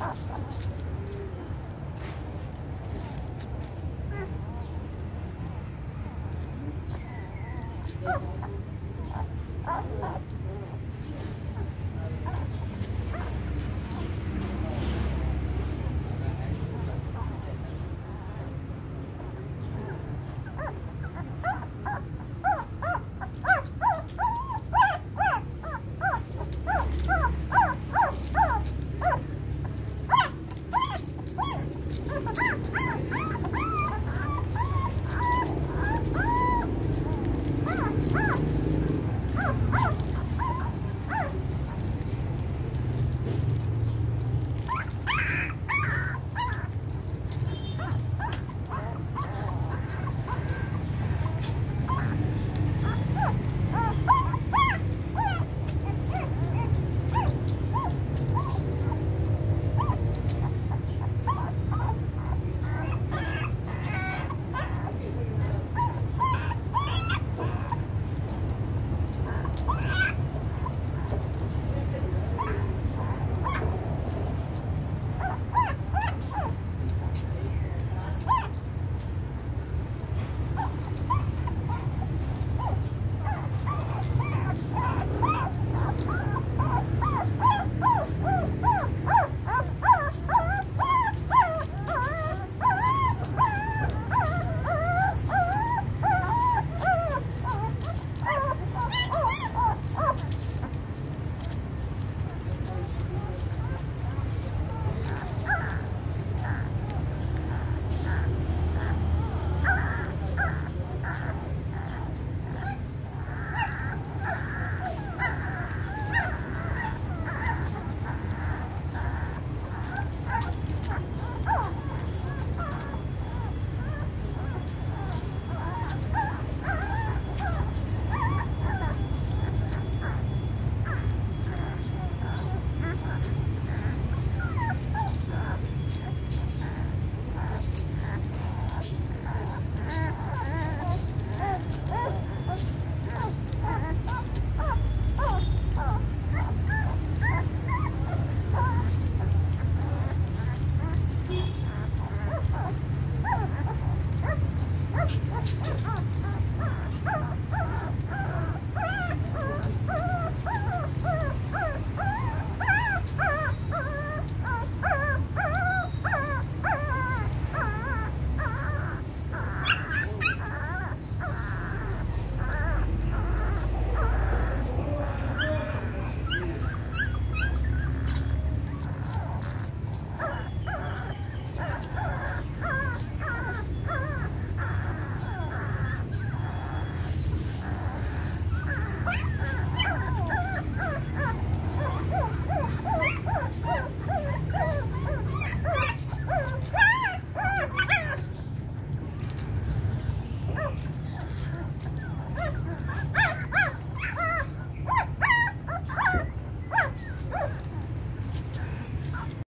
Oh,